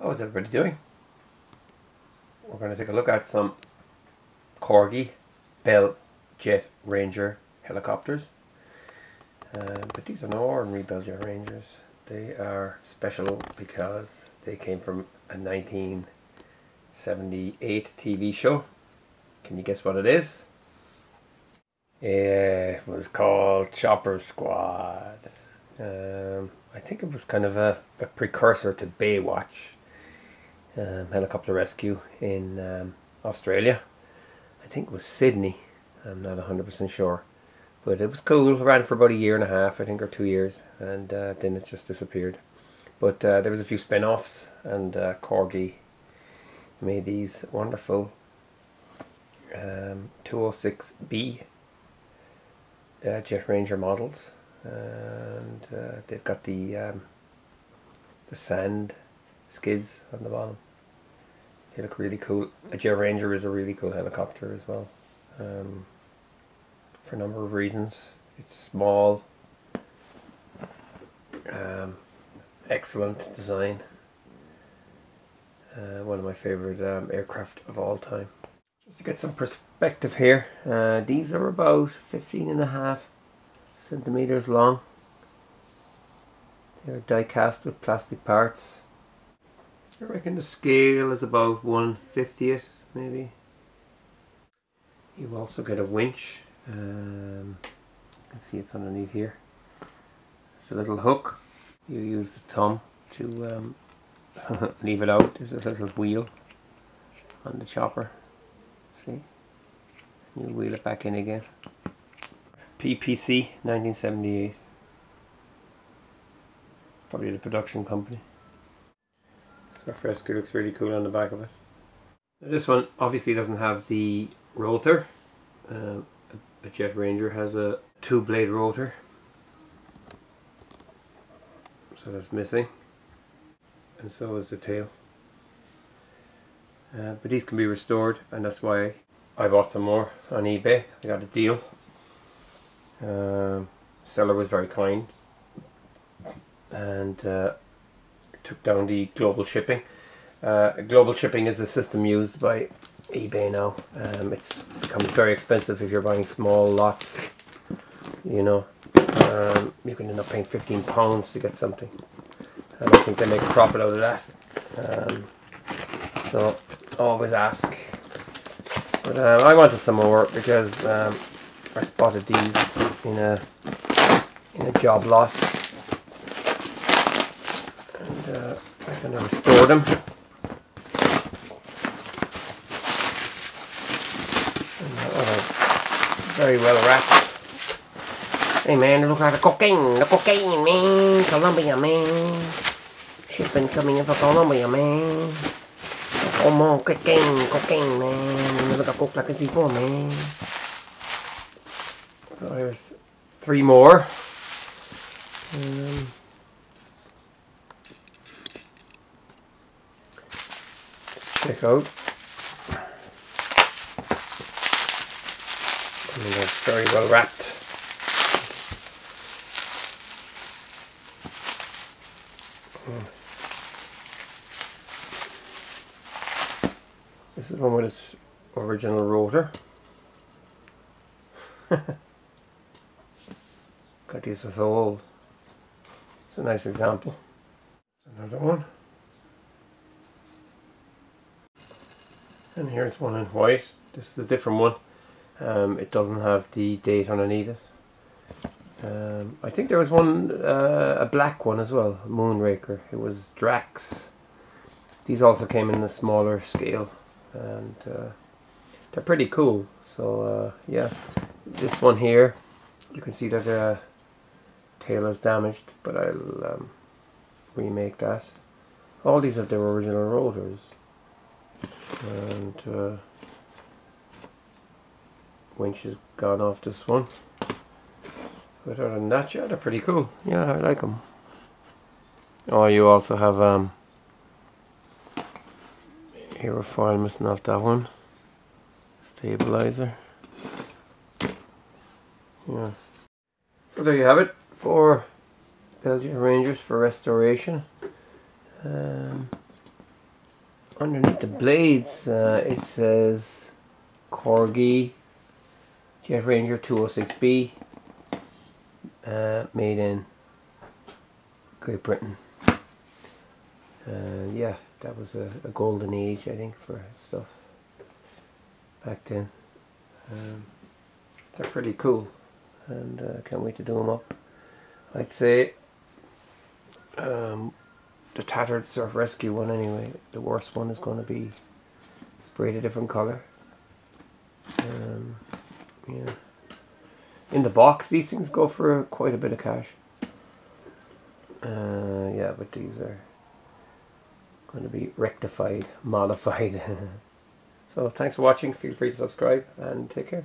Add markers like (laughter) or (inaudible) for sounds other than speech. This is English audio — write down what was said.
How is everybody doing? We're going to take a look at some Corgi Bell Jet Ranger helicopters. Uh, but these are no ordinary Bell Jet Rangers. They are special because they came from a 1978 TV show. Can you guess what it is? It was called Chopper Squad. Um, I think it was kind of a, a precursor to Baywatch um, helicopter rescue in um, Australia. I think it was Sydney. I'm not 100% sure. But it was cool. ran for about a year and a half, I think, or two years. And uh, then it just disappeared. But uh, there was a few spin-offs and uh, Corgi made these wonderful um, 206B uh, Jet Ranger models. And uh, they've got the um, the sand skids on the bottom. They look really cool. A Jet Ranger is a really cool helicopter as well. Um, for a number of reasons. It's small, um, excellent design. Uh, one of my favorite um, aircraft of all time. Just to get some perspective here, uh, these are about 15 and a half centimeters long. They're die cast with plastic parts. I reckon the scale is about 150th maybe. You also get a winch. Um, you can see it's underneath here. It's a little hook. You use the thumb to um, (laughs) leave it out. There's a little wheel on the chopper. See? You wheel it back in again. PPC 1978. Probably the production company. Surf looks really cool on the back of it. Now this one obviously doesn't have the rotor. Uh, a Jet Ranger has a two blade rotor. So that's missing. And so is the tail. Uh, but these can be restored and that's why I bought some more on eBay. I got a deal. Um, seller was very kind and uh, took down the global shipping. Uh, global shipping is a system used by eBay now. Um, it's becomes very expensive if you're buying small lots. You know, um, you can end up paying 15 pounds to get something. I don't think they make a profit out of that. Um, so always ask. But um, I wanted some more because um, I spotted these in a in a job lot I'm going to restore them. very well wrapped. Hey man, look at the cocaine, the cocaine man, Colombia man. Shipping coming in from Colombia man. Oh more cocaine, cocaine man. Never got coke like this before man. So there's three more. Um, check out. It's very well wrapped. This is one with its original rotor. God, these are so old. It's a nice example. Another one. And here's one in white. This is a different one. Um, it doesn't have the date underneath it. Um, I think there was one uh, a black one as well Moonraker. It was Drax. These also came in a smaller scale and uh, they're pretty cool. So uh, yeah this one here you can see that the uh, tail is damaged but I'll um, remake that. All these have their original rotors and uh, winch has gone off this one. But other than that yeah they're pretty cool. Yeah I like them oh you also have um aerofoil missing off that one. Stabilizer. Yeah. So there you have it for Bell Jet Rangers for restoration. Um, underneath the blades, uh, it says Corgi Jet Ranger 206B, uh, made in Great Britain. Uh, yeah, that was a, a, golden age, I think, for stuff back then. Um, they're pretty cool, and uh, can't wait to do them up. I'd say um, the tattered surf rescue one anyway. The worst one is going to be sprayed a different color. Um, yeah. In the box, these things go for quite a bit of cash. Uh, yeah, but these are going to be rectified, (laughs) modified. (laughs) so thanks for watching. Feel free to subscribe and take care.